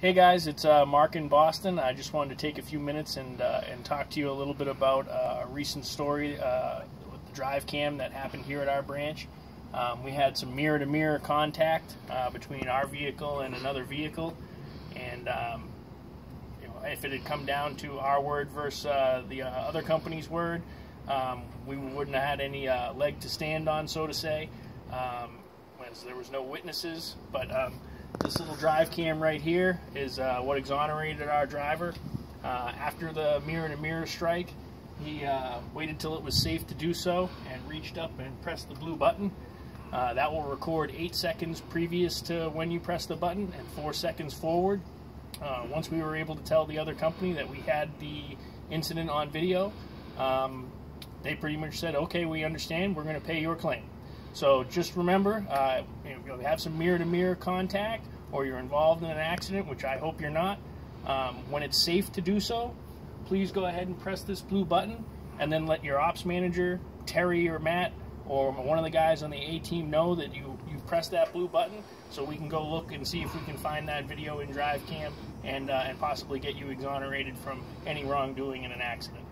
Hey guys, it's uh, Mark in Boston. I just wanted to take a few minutes and uh, and talk to you a little bit about uh, a recent story uh, with the DriveCam that happened here at our branch. Um, we had some mirror-to-mirror contact uh, between our vehicle and another vehicle, and um, you know, if it had come down to our word versus uh, the other company's word, um, we wouldn't have had any leg to stand on, so to say. Um, as there was no witnesses, but um, this little DriveCam right here is uh, what exonerated our driver. Uh, after the mirror-to-mirror strike, he uh, waited till it was safe to do so and reached up and pressed the blue button. Uh, that will record 8 seconds previous to when you press the button and 4 seconds forward. Uh, once we were able to tell the other company that we had the incident on video, um, they pretty much said, okay, we understand, we're going to pay your claim. So just remember, uh, you have some mirror-to-mirror contact, or you're involved in an accident, which I hope you're not. Um, when it's safe to do so, please go ahead and press this blue button, and then let your ops manager, Terry or Matt, or one of the guys on the A team know that you you pressed that blue button, so we can go look and see if we can find that video in DriveCam and uh, and possibly get you exonerated from any wrongdoing in an accident.